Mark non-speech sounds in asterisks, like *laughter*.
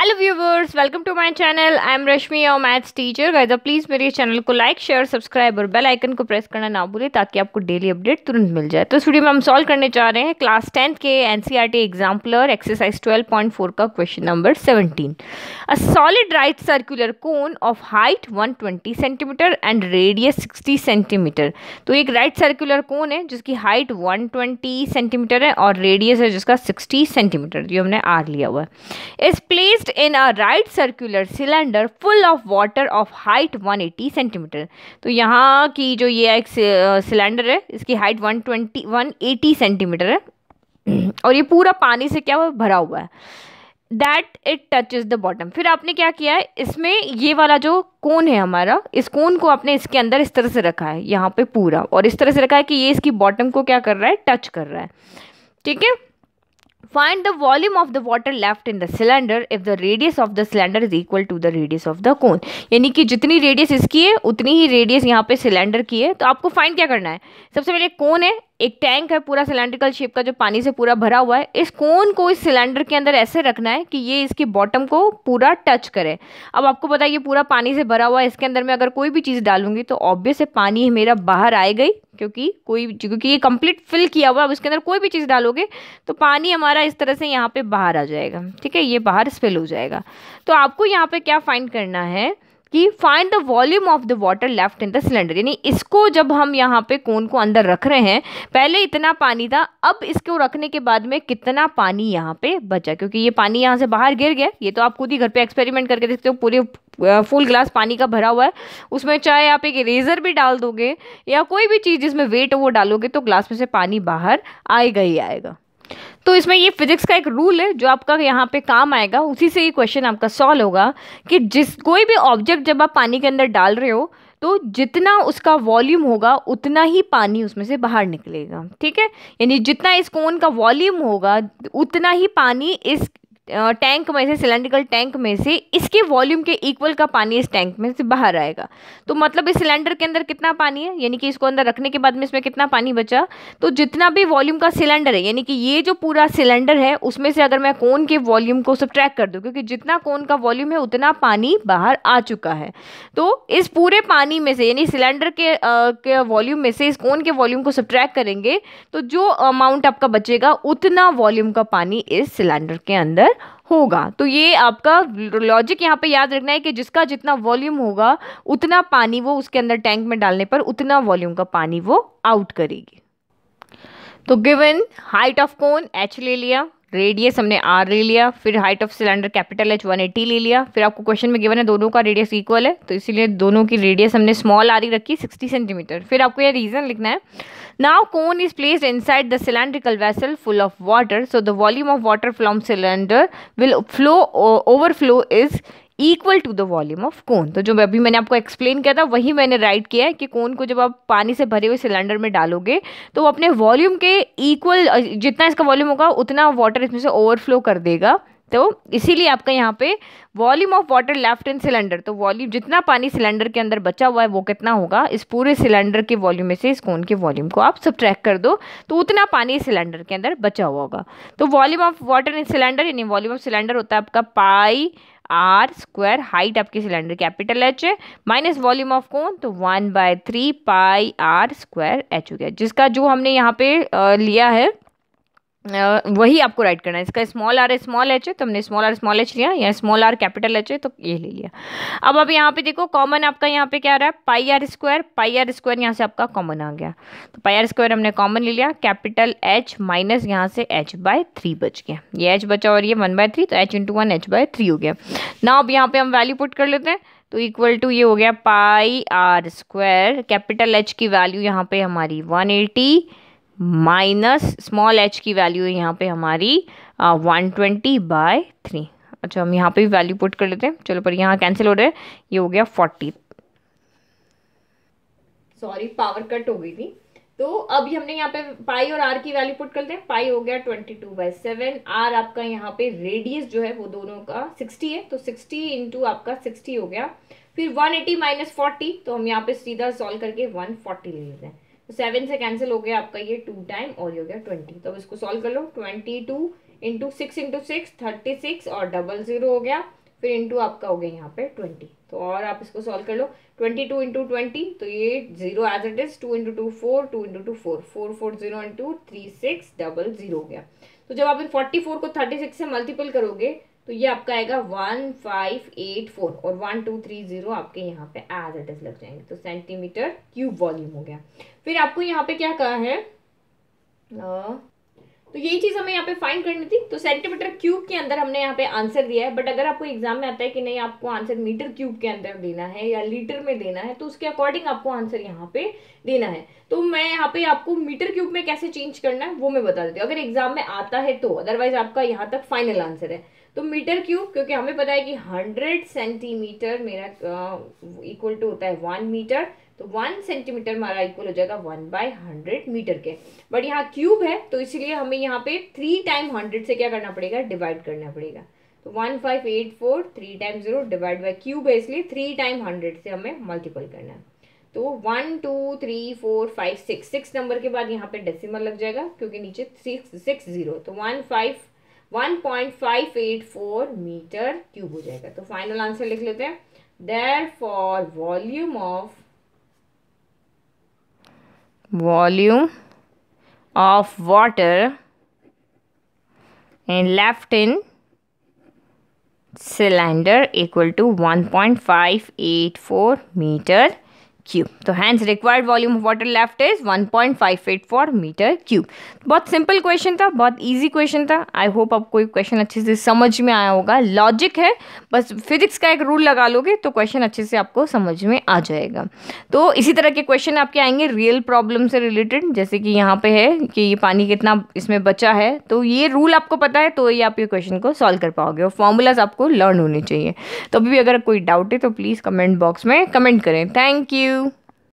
Hello viewers welcome to my channel I am Rashmi और maths teacher guys please मेरे channel को like share subscribe और bell icon को press करना ना भूलें ताकि आपको डेली अपडेट तुरंत मिल जाए। तो इस वीडियो में हम सॉल्व करने जा रहे हैं क्लास टेंथ के एनसीईआरटी एग्जाम्पलर एक्सरसाइज 12.4 का question number 17 a solid right circular cone of height 120 centimetre and radius 60 centimetre तो एक राइट सर्कुलर कोन है जिसकी हाइट 120 सेंटीमीटर है और रेडियस है जिसका 60 सेंटीमीटर जो हमने आर लिया हुआ है। इस place placed in a right circular cylinder full of water of height 180 centimetre तो यहाँ की जो ये एक सिलेंडर है, इसकी हाइट 120 180 सेंटीमीटर है। *clears throat* और ये पूरा पानी से क्या हुआ? भरा हुआ है। That it touch is the bottom फिर आपने क्या किया है? इसमें ये वाला जो कोन है हमारा, इस कोन को आपने इसके अंदर इस तरह से रखा है, यहाँ पे पूरा। और इस तरह से रखा है कि ये इसकी बॉटम को क्या कर रहा है? टच कर रहा है। ठीक है? Find the volume of the water left in the cylinder if the radius of the cylinder is equal to the radius of the cone. यानी कि जितनी रेडियस इसकी है उतनी ही रेडियस यहाँ पे सिलेंडर की है तो आपको फाइंड क्या करना है सबसे पहले कौन है एक टैंक है, पूरा सिलेंड्रिकल शेप का जो पानी से पूरा भरा हुआ है, इस कोन को इस सिलेंडर के अंदर ऐसे रखना है कि ये इसकी बॉटम को पूरा टच करे। अब आपको पता है ये पूरा पानी से भरा हुआ है, इसके अंदर मैं अगर कोई भी चीज़ डालूँगी तो ऑब्वियस है पानी मेरा बाहर आए गई, क्योंकि कोई क्योंकि ये कंप्लीट फिल किया हुआ है, अब इसके अंदर कोई भी चीज़ डालोगे तो पानी हमारा इस तरह से यहाँ पर बाहर आ जाएगा, ठीक है? ये बाहर स्पिल हो जाएगा। तो आपको यहाँ पर क्या फाइंड करना है? कि find the volume of the water left in the cylinder यानी इसको जब हम यहाँ पे कोन को अंदर रख रहे हैं, पहले इतना पानी था, अब इसको रखने के बाद में कितना पानी यहाँ पे बचा? क्योंकि ये पानी यहाँ से बाहर गिर गया, ये तो आप खुद ही घर पे एक्सपेरिमेंट करके देखते हो, पूरे फुल ग्लास पानी का भरा हुआ है। उसमें चाहे आप एक इरेजर भी डाल दोगे या कोई भी चीज़ जिसमें वेट वो डालोगे तो ग्लास में से पानी बाहर आएगा ही आएगा। तो इसमें ये फिजिक्स का एक रूल है, जो आपका यहाँ पे काम आएगा, उसी से ये क्वेश्चन आपका सॉल्व होगा कि जिस, कोई भी ऑब्जेक्ट जब आप पानी के अंदर डाल रहे हो तो जितना उसका वॉल्यूम होगा, उतना ही पानी उसमें से बाहर निकलेगा, ठीक है? यानी जितना इस कोन का वॉल्यूम होगा, उतना ही पानी इस टैंक में से सिलेंड्रिकल टैंक में से इसके वॉल्यूम के इक्वल का पानी इस टैंक में से बाहर आएगा। तो मतलब इस सिलेंडर के अंदर कितना पानी है? यानी कि इसको अंदर रखने के बाद में इसमें कितना पानी बचा? तो जितना भी वॉल्यूम का सिलेंडर है यानी कि ये जो पूरा सिलेंडर है उसमें से अगर मैं कोन के वॉल्यूम को सब कर दूँ क्योंकि जितना कोन का वॉल्यूम है उतना पानी बाहर आ चुका है। तो इस पूरे पानी में से यानी सिलेंडर के, वॉल्यूम में से इस कोन के वॉल्यूम को सब करेंगे तो जो अमाउंट आपका बचेगा उतना वॉल्यूम का पानी इस सिलेंडर के अंदर होगा। तो ये आपका लॉजिक यहाँ पे याद रखना है कि जिसका जितना वॉल्यूम होगा, उतना पानी वो उसके अंदर टैंक में डालने पर उतना वॉल्यूम का पानी वो आउट करेगी। तो given height of cone H ले लिया। रेडियस हमने आर ले लिया, फिर height of cylinder capital H one eighty ले लिया, फिर आपको क्वेश्चन में गिवन है दोनों का रेडियस इक्वल है तो इसीलिए दोनों की रेडियस हमने स्मॉल आर ही रखी सिक्सटी सेंटीमीटर फिर आपको यह रीज़न लिखना है। Now cone is placed inside the cylindrical vessel full of water so the volume of water from cylinder will flow overflow is equal to the volume of cone तो जो अभी मैंने आपको एक्सप्लेन किया था, वही मैंने राइट किया है कि कोन को जब आप पानी से भरे हुए सिलेंडर में डालोगे तो वो अपने वॉल्यूम के इक्वल जितना इसका वॉल्यूम होगा, उतना वाटर इसमें से ओवरफ्लो कर देगा। तो इसीलिए आपका यहाँ पे volume of water left in cylinder तो वॉल्यूम जितना पानी सिलेंडर के अंदर बचा हुआ है, वो कितना होगा? इस पूरे सिलेंडर के वॉल्यूम में से, इस कोन के वॉल्यूम को आप सब कर दो तो उतना पानी सिलेंडर के अंदर बचा हुआ होगा। तो volume of water in cylinder यानी वॉल्यूम ऑफ़ सिलेंडर होता है आपका पाई आर स्क्वायर हाइट आपकी सिलेंडर कैपिटल एच है माइनस वॉल्यूम ऑफ़ कौन तो one by three pi R square H हो गया। जिसका जो हमने यहाँ पे लिया है वही आपको राइट करना है। इसका स्मॉल आर स्मॉल एच है तो हमने स्मॉल आर स्मॉल एच लिया, या स्मॉल आर कैपिटल एच है तो ये ले लिया। अब अब यहाँ पे देखो कॉमन आपका यहाँ पे क्या आ रहा है? Pi R square pi R square यहाँ से आपका कॉमन आ गया। तो पाई आर स्क्वायर हमने कॉमन ले लिया कैपिटल एच माइनस यहाँ से एच बाय थ्री बच गया। ये एच बचा और ये वन बाय थ्री तो H into one H by three हो गया। ना अब यहाँ पे हम वैल्यू पुट कर लेते हैं तो इक्वल टू ये हो गया pi R square capital H की वैल्यू यहाँ पे हमारी one eighty minus small H की वैल्यू है यहाँ पे हमारी वन ट्वेंटी बाय थ्री अच्छा हम यहाँ पे भी वैल्यू पुट कर लेते हैं। चलो, पर यहाँ कैंसिल हो रहा है। ये हो गया फोर्टी सॉरी पावर कट हो गई थी। तो अभी हमने यहाँ पे पाई और आर की वैल्यू पुट करते हैं। पाई हो गया twenty two by seven R आपका यहाँ पे रेडियस जो है वो दोनों का सिक्सटी है। तो सिक्सटी इंटू आपका सिक्सटी हो गया। फिर वन एटी माइनस फोर्टी तो हम यहाँ पे सीधा सॉल्व करके वन फोर्टी ले लेते हैं। तो सेवन से कैंसिल हो गया आपका ये टू टाइम और ये हो गया ट्वेंटी तो अब इसको सॉल्व कर लो. Twenty two into six into six thirty six और डबल ज़ीरो हो गया. फिर इंटू आपका हो गया यहाँ पे ट्वेंटी तो और आप इसको सॉल्व कर लो. ट्वेंटी टू इंटू ट्वेंटी तो ये zero as it is two into two four two into two four four four zero into three six double zero हो गया. तो जब आप इन फोर्टी फोर को थर्टी सिक्स से मल्टीपल करोगे तो ये आपका आएगा वन फाइव एट फोर और वन टू थ्री ज़ीरो आपके यहाँ पे एज इट इज़ लग जाएँगे। तो सेंटीमीटर क्यूब वॉल्यूम हो गया। फिर आपको यहाँ पे क्या कहा है? आ, तो यही चीज़ हमें यहाँ पे फाइंड करनी थी। तो सेंटीमीटर क्यूब के अंदर हमने यहाँ पे आंसर दिया है। बट अगर आपको एग्ज़ाम में आता है कि नहीं आपको आंसर मीटर क्यूब के अंदर देना है या लीटर में देना है तो उसके अकॉर्डिंग आपको आंसर यहाँ पे देना है। तो मैं यहाँ पे आपको मीटर क्यूब में कैसे चेंज करना है वो मैं बता देती हूँ। अगर एग्ज़ाम में आता है तो अदरवाइज़ आपका यहाँ तक फाइनल आंसर है। तो मीटर क्यूब, क्योंकि हमें पता है कि हंड्रेड सेंटीमीटर मेरा इक्वल टू होता है वन मीटर तो वन सेंटीमीटर हमारा इक्वल हो जाएगा वन बाय हंड्रेड मीटर के। बट यहाँ क्यूब है तो इसलिए हमें यहाँ पे थ्री टाइम हंड्रेड से क्या करना पड़ेगा? डिवाइड करना पड़ेगा। तो one five eight four three time zero divide by cube है इसलिए थ्री टाइम हंड्रेड से हमें मल्टीपल करना है। तो one two three four five six six number के बाद यहाँ पे डेसिमल लग जाएगा, क्योंकि नीचे सिक्स सिक्स ज़ीरो तो one five one point five eight four metre cube हो जाएगा। तो फाइनल आंसर लिख लेते हैं। Therefore volume of volume of water and left in cylinder equal to 1.584 meter cube तो hence required volume of water left is 1.584 metre cube बहुत simple question था, बहुत इजी क्वेश्चन था. आई होप आपको question अच्छे से समझ में आया होगा. लॉजिक है, बस फिजिक्स का एक रूल लगा लोगे तो क्वेश्चन अच्छे से आपको समझ में आ जाएगा. तो इसी तरह के क्वेश्चन आपके आएँगे रियल प्रॉब्लम से रिलेटेड जैसे कि यहाँ पे है कि ये पानी कितना इसमें बचा है. तो ये रूल आपको पता है तो ये आप ये क्वेश्चन को सॉल्व कर पाओगे और फॉर्मूलाज आपको लर्न होने चाहिए. तो अभी भी अगर कोई डाउट है तो प्लीज़ कमेंट बॉक्स में कमेंट करें. Thank you